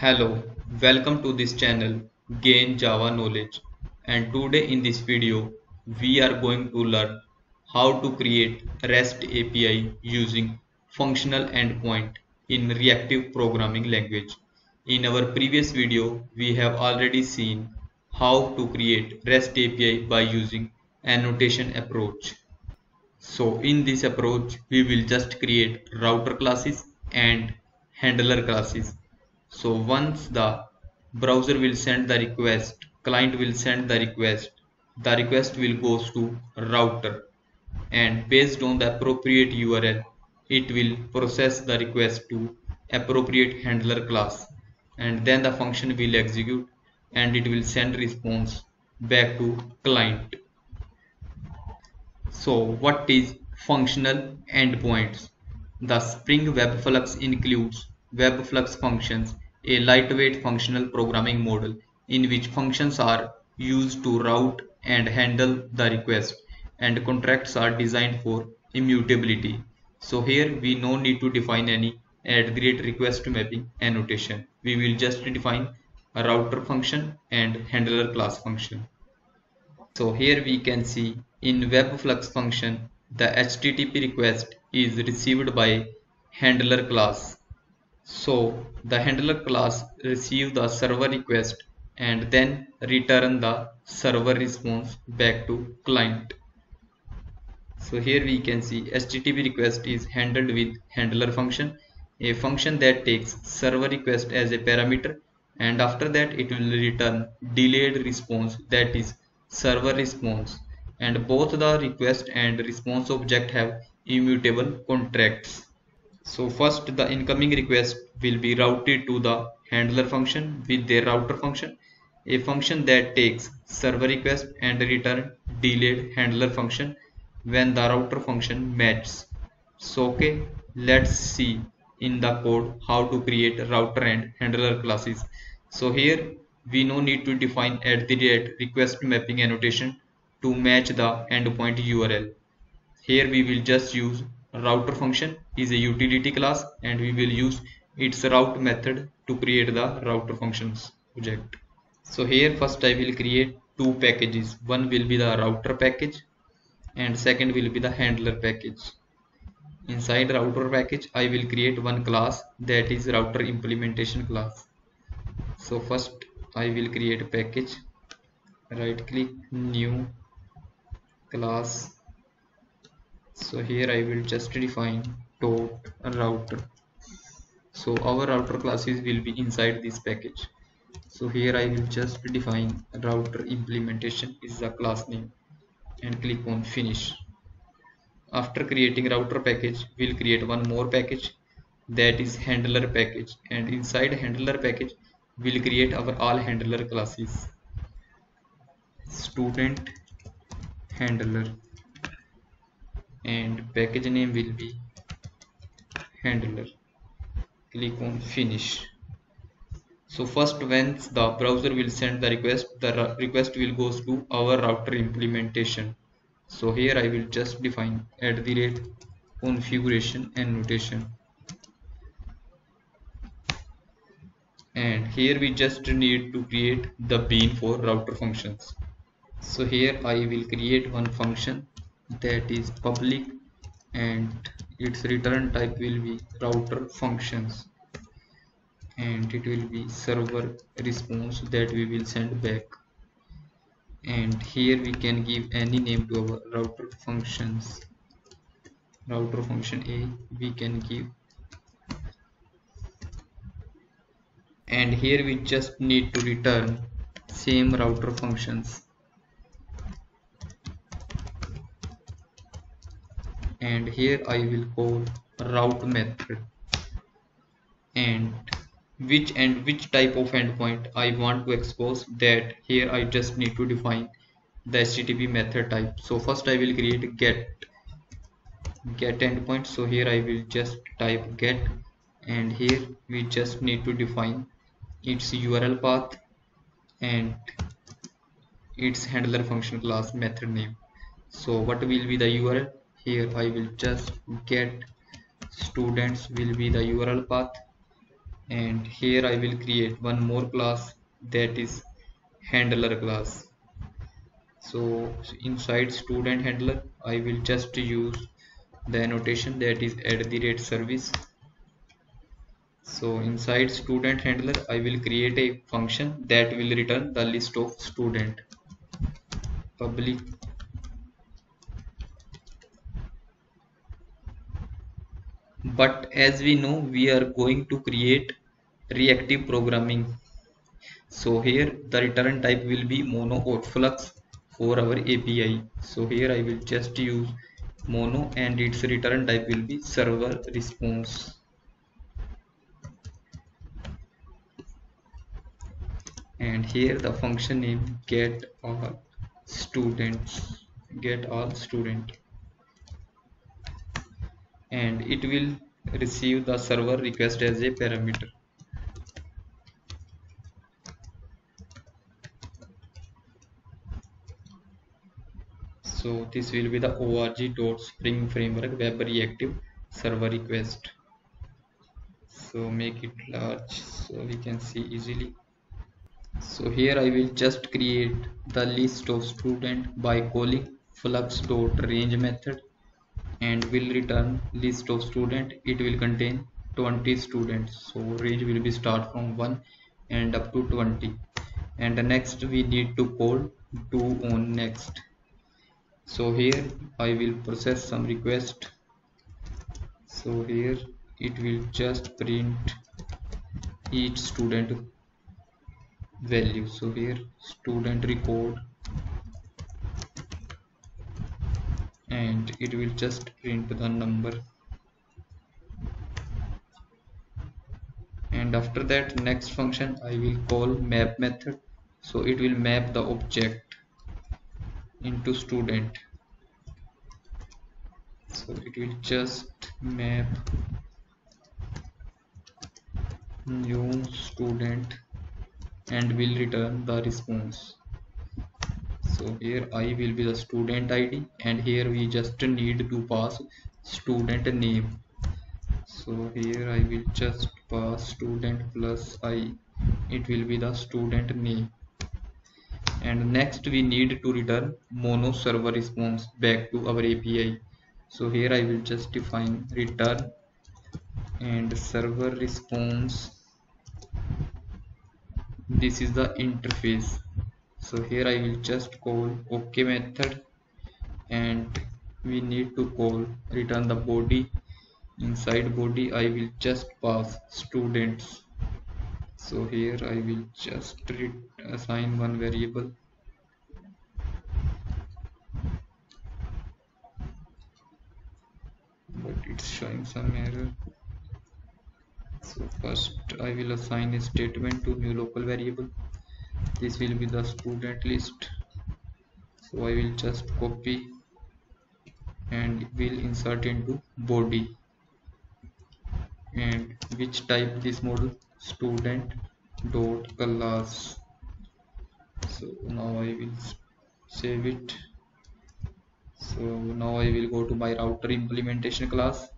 Hello, welcome to this channel Gain Java Knowledge and today in this video we are going to learn how to create REST API using functional endpoint in reactive programming language. In our previous video we have already seen how to create REST API by using annotation approach. So in this approach we will just create router classes and handler classes so once the browser will send the request client will send the request the request will goes to router. And based on the appropriate url it will process the request to appropriate handler class. And then the function will execute and it will send response back to client. So what is functional endpoints? The spring web flux includes web flux functions a lightweight functional programming model in which functions are used to route and handle the request and contracts are designed for immutability. So here we no need to define any at rate request mapping annotation. We will just define a router function and handler class function. So here we can see in webflux function the HTTP request is received by handler class so the handler class receive the server request and then return the server response back to client. So here we can see HTTP request is handled with handler function, a function that takes server request as a parameter and after that it will return delayed response that is server response and both the request and response object have immutable contracts. So first the incoming request will be routed to the handler function with their router function, a function that takes server request and return delayed handler function when the router function matches. So okay, let's see in the code how to create router and handler classes. So here we no need to define at the rate request mapping annotation to match the endpoint URL. Here we will just use router function is a utility class and we will use its route method to create the router functions object so here first I will create two packages. One will be the router package and second will be the handler package. Inside router package I will create one class that is router implementation class. So first I will create a package. Right click new class so here I will just define dot router. So our router classes will be inside this package. So here I will just define router implementation is the class name and click on finish. After creating router package we'll create one more package. That is handler package. And inside handler package we'll create our all handler classes. Student handler and package name will be handler. Click on finish. So first once the browser will send the request the request will goes to our router implementation. So here I will just define at the rate configuration annotation. And here we just need to create the bean for router functions. So here I will create one function that is public and its return type will be router functions. And it will be server response that we will send back. And here we can give any name to our router functions. Router function a we can give. And here we just need to return same router functions and here I will call route method. And which and which type of endpoint I want to expose that here I just need to define the HTTP method type. So first I will create get get endpoint. So here I will just type get. And here we just need to define its URL path and its handler function class method name. So what will be the URL here I will just get students will be the URL path. And here I will create one more class that is handler class. So inside student handler I will just use the annotation that is at the rate service. So inside student handler I will create a function that will return the list of student. Public but as we know we are going to create reactive programming. So here the return type will be mono flux for our API so here I will just use mono and its return type will be server response. And here the function name get all students get all student and it will receive the server request as a parameter. So this will be the org.spring framework web reactive server request. So make it large so we can see easily. So here I will just create the list of student by calling flux.range method and will return list of student. It will contain 20 students. So range will be start from 1 and up to 20 and next we need to call do on next. So here I will process some request. So here it will just print each student value. So here student record and it will just print the number. And after that next function I will call map method. So it will map the object into student. So it will just map new student and will return the response so here i will be the student id and here we just need to pass student name. So here i will just pass student plus i. It will be the student name. And next we need to return mono server response back to our API so here I will just define return and server response. This is the interface so here I will just call ok method and we need to call return the body. Inside body I will just pass students. So here I will just assign one variable. But it's showing some error. So first I will assign a statement to new local variable this will be the student list. So I will just copy and will insert into body. And which type this model student dot class. So now I will save it. So now I will go to my router implementation class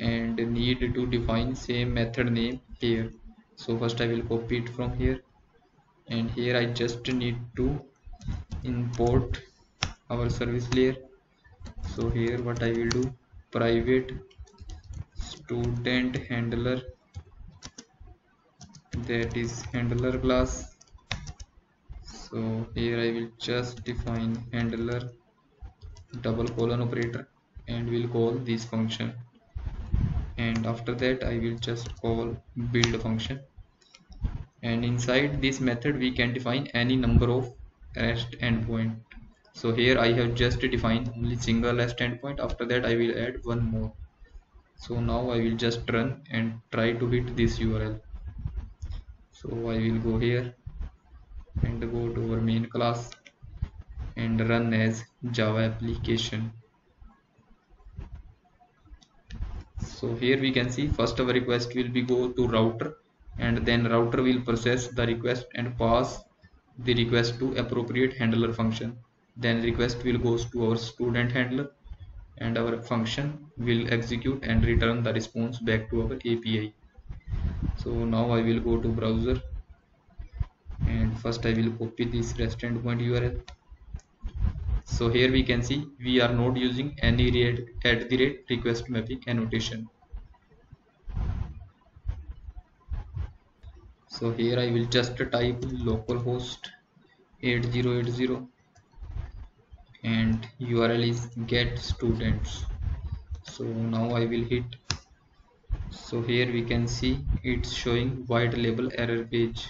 and need to define same method name here. So first I will copy it from here and here I just need to import our service layer. So here what I will do private student handler that is handler class. So here I will just define handler double colon operator and will call this function. And after that I will just call build function and inside this method we can define any number of REST endpoint. So here I have just defined only single REST endpoint. After that I will add one more. So now I will just run and try to hit this URL so I will go here and go to our main class and run as java application. So here we can see first our request will be go to router and then router will process the request and pass the request to appropriate handler function. Then request will goes to our student handler and our function will execute and return the response back to our API so now I will go to browser and first I will copy this REST endpoint URL so here we can see we are not using any at the rate request mapping annotation so here I will just type localhost 8080 and URL is get students so now I will hit. So here we can see it's showing white label error page.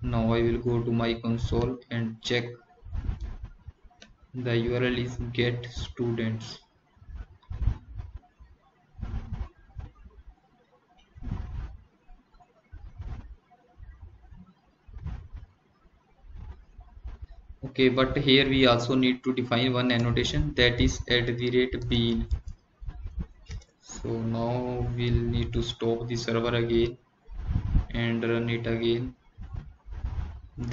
Now I will go to my console and check. The URL is get students okay but here we also need to define one annotation that is at the rate bean so now we'll need to stop the server again and run it again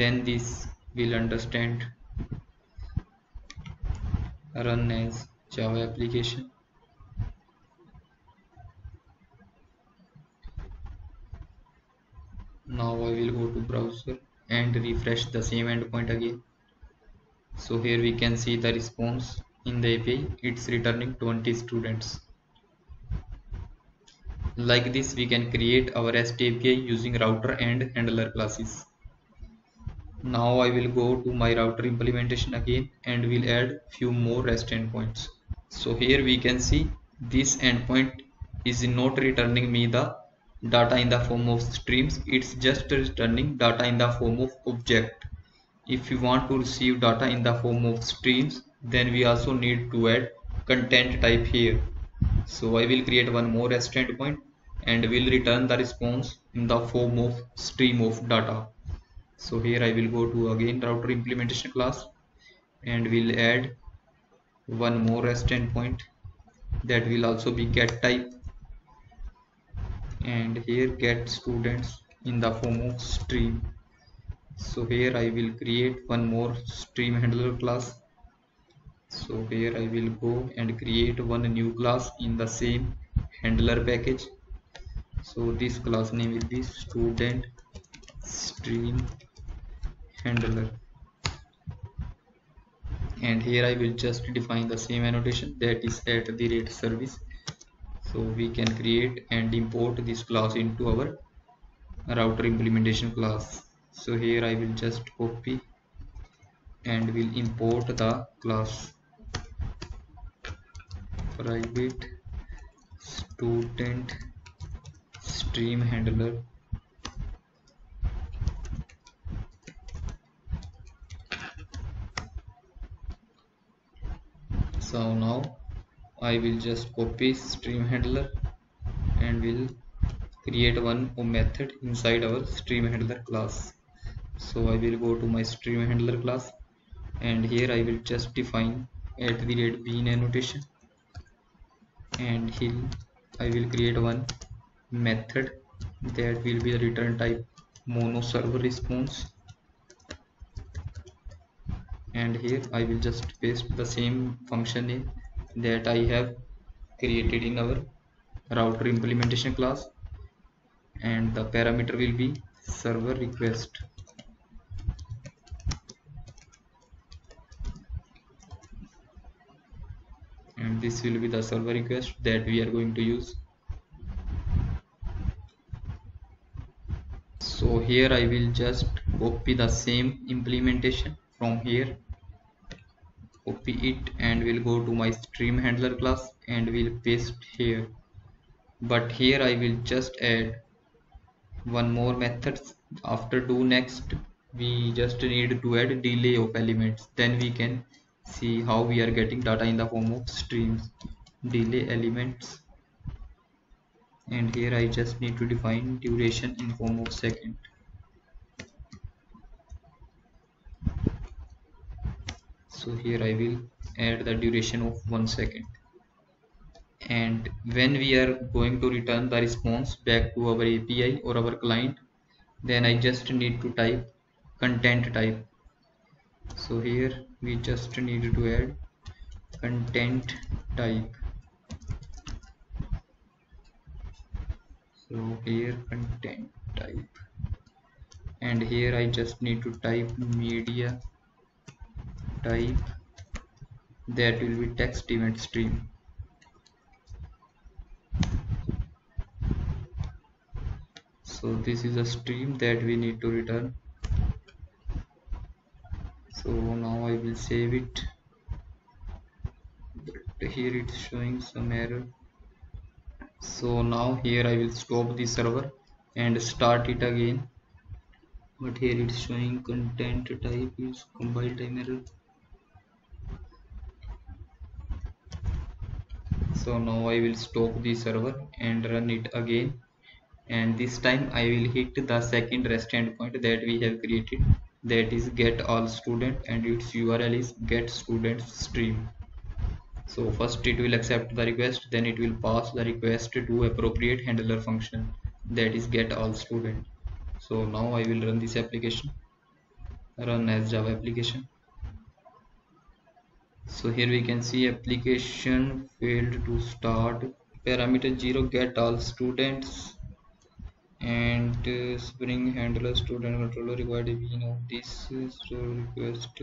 then this will understand run as Java application. Now I will go to browser and refresh the same endpoint again. So here we can see the response in the API. It's returning 20 students. Like this we can create our REST API using router and handler classes now I will go to my router implementation again and will add few more REST endpoints so here we can see this endpoint is not returning me the data in the form of streams it's just returning data in the form of object if you want to receive data in the form of streams then we also need to add content type here. So I will create one more REST endpoint and will return the response in the form of stream of data. So here I will go to again router implementation class and we'll add one more REST endpoint that will also be get type. And here get students in the form of stream so here I will create one more stream handler class. So here I will go and create one new class in the same handler package. So this class name will be student stream handler. And here I will just define the same annotation that is at the rate service. So we can create and import this class into our router implementation class so here I will just copy and will import the class. Private student stream handler. So now I will just copy stream handler and will create one method inside our stream handler class so I will go to my stream handler class and here I will just define at the rate bean annotation and here I will create one method that will be the return type mono server response. And here I will just paste the same function name that I have created in our router implementation class. And the parameter will be server request and this will be the server request that we are going to use. So here I will just copy the same implementation from here. Copy it and we'll go to my stream handler class and we'll paste here. But here I will just add one more method after do next we just need to add delay of elements. Then we can see how we are getting data in the form of streams delay elements. And here I just need to define duration in form of second. So here I will add the duration of one second. And when we are going to return the response back to our API or our client then I just need to type content type so here we just need to add content type. So here content type. And here I just need to type media type. That will be text event stream. So this is a stream that we need to return so now I will save it. But here it's showing some error. So now here I will stop the server and start it again. But here it's showing content type is compile time error. So now I will stop the server and run it again. And this time I will hit the second REST endpoint that we have created that is get all student and its URL is get students stream. So first it will accept the request then it will pass the request to appropriate handler function that is get all student. So now I will run this application run as java application. So here we can see application failed to start. Parameter 0 get all students and uh, spring handler student controller required we know this is request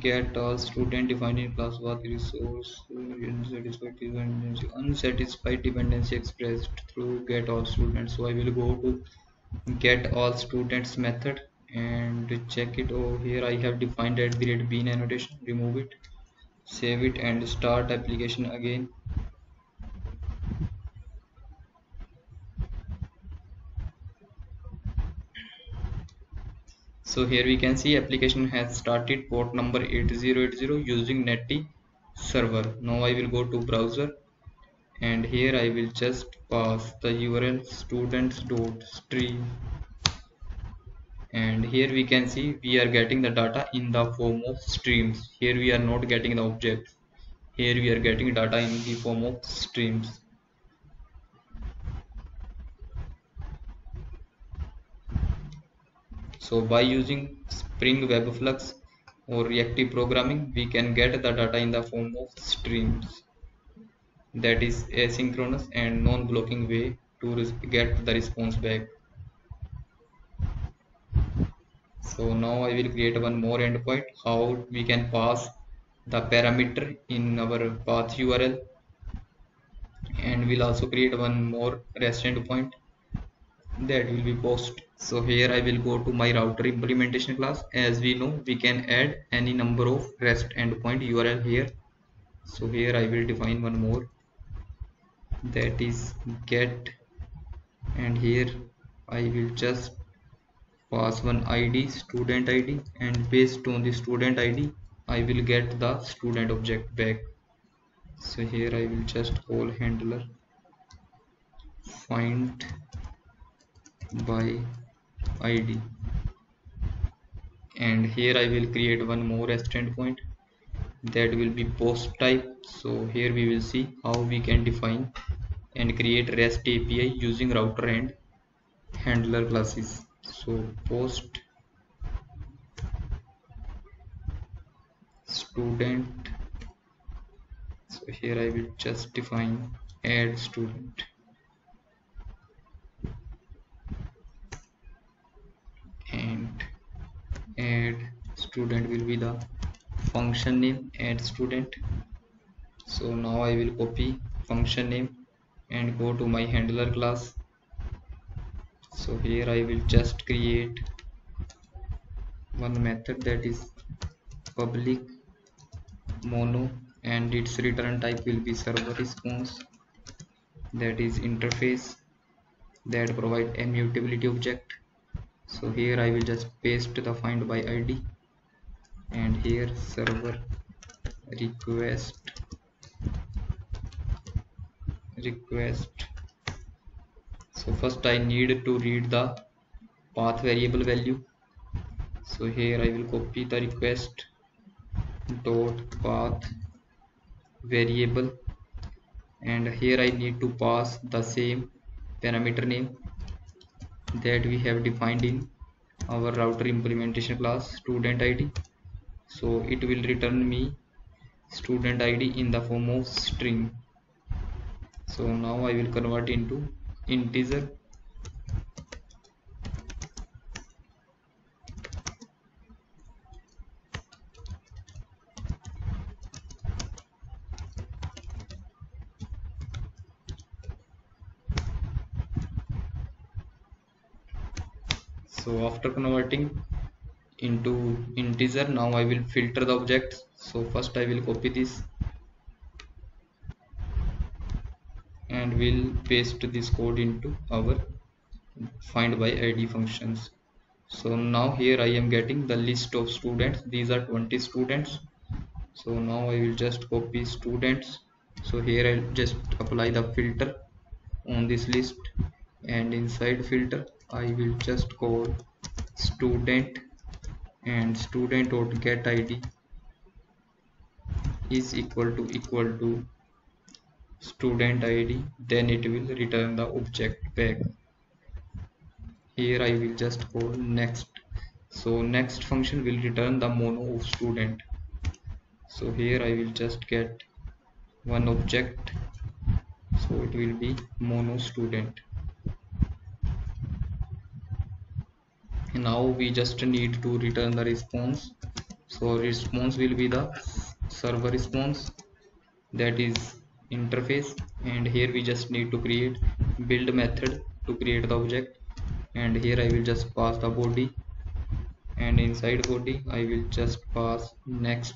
get all student defined in class path resource unsatisfied dependency unsatisfied dependency expressed through get all students. So i will go to get all students method and check it over here. I have defined at the rate bean annotation. Remove it save it and start application again so here we can see application has started port number 8080 using netty server. Now i will go to browser and here I will just pass the URL students.stream and here we can see we are getting the data in the form of streams. Here we are not getting the objects. Here we are getting data in the form of streams so by using spring web flux or reactive programming we can get the data in the form of streams. That is asynchronous and non-blocking way to get the response back. So now I will create one more endpoint how we can pass the parameter in our path URL and we'll also create one more REST endpoint that will be post. So here I will go to my router implementation class. As we know we can add any number of REST endpoint URL here. So here I will define one more. That is get. And here I will just pass one ID student ID and based on the student ID I will get the student object back. So here I will just call handler. Find by ID and here I will create one more REST endpoint that will be post type. So here we will see how we can define and create REST API using router and handler classes so post student. So here I will just define add student and add student will be the function name add student. So now I will copy function name and go to my handler class. So here I will just create one method that is public mono and its return type will be server response. That is interface that provide immutability object. So here I will just paste the find by ID and here server request request. So first I need to read the path variable value. So here I will copy the request dot path variable. And here I need to pass the same parameter name that we have defined in our router implementation class student id so it will return me student id in the form of string. So now I will convert into integer. So after converting into integer. Now I will filter the objects so first I will copy this and we'll paste this code into our find by id functions. So now here I am getting the list of students. These are 20 students. So now I will just copy students. So here I'll just apply the filter on this list and inside filter I will just call student and student dot get id is equal to equal to student id then it will return the object back. Here I will just call next. So next function will return the mono of student. So here I will just get one object. So it will be mono student now we just need to return the response. So response will be the server response. That is interface. And here we just need to create build method to create the object. And here I will just pass the body. And inside body I will just pass next.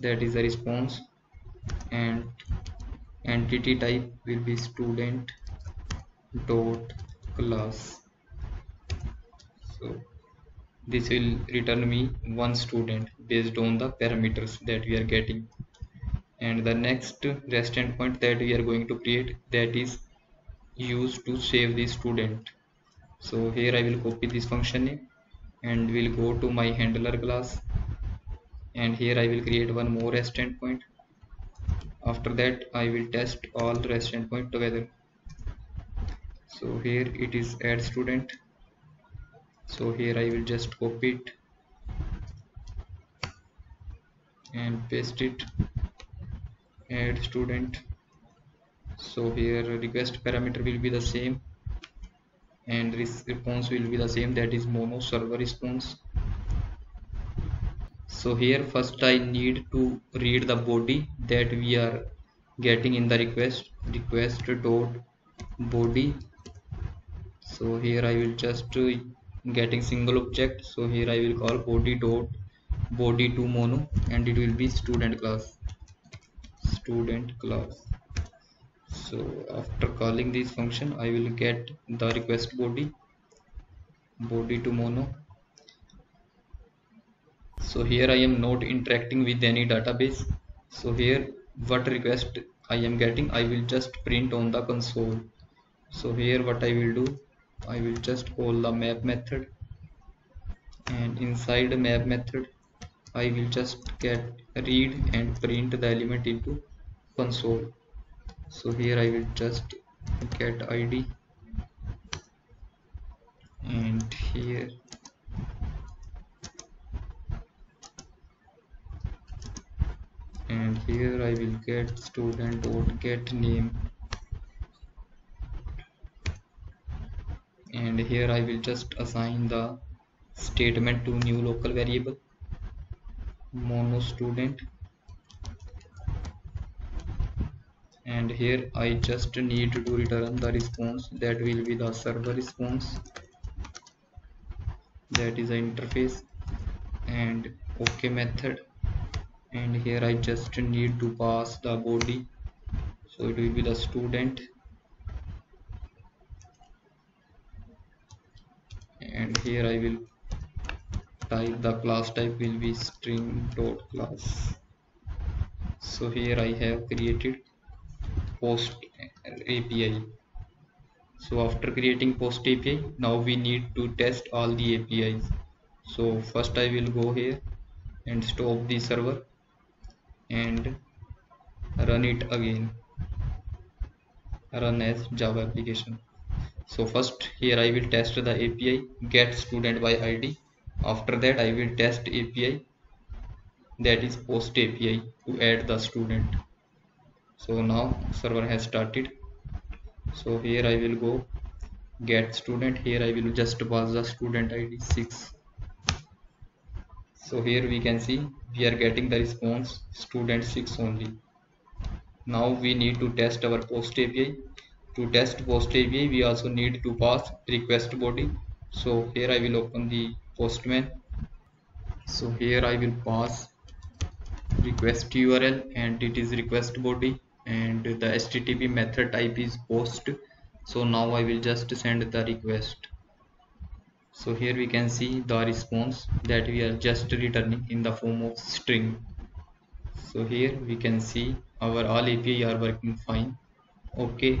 That is the response. And entity type will be student dot class so this will return me one student based on the parameters that we are getting. And the next rest endpoint that we are going to create that is used to save the student. So here I will copy this function name and will go to my handler class. And here I will create one more rest endpoint after that I will test all rest endpoint together. So here it is add student so here I will just copy it and paste it. Add student. So here request parameter will be the same and response will be the same. That is mono server response. So here first I need to read the body that we are getting in the request. Request dot body. So here I will just getting single object. So here I will call body dot body to mono and it will be student class. Student class. So after calling this function I will get the request body body to mono so here I am not interacting with any database. So here what request I am getting I will just print on the console. So here what I will do I will just call the map method. And inside the map method I will just get read and print the element into console. So here I will just get ID and here and here I will get student dot get name and here I will just assign the statement to new local variable mono student. And here I just need to return the response. That will be the server response. That is the interface and ok method. And here I just need to pass the body. So it will be the student and here I will type the class type will be string dot class. So here I have created post API so after creating post API now we need to test all the APIs so first I will go here and stop the server and run it again. Run as java application so first here I will test the API get student by ID after that I will test API that is post API to add the student. So now server has started. So here I will go get student. Here I will just pass the student ID 6 so here we can see we are getting the response student 6 only. Now we need to test our post API to test post API we also need to pass request body. So here I will open the postman. So here I will pass request URL and it is request body and the HTTP method type is post. So now I will just send the request. So here we can see the response that we are just returning in the form of string. So here we can see our all API are working fine. Okay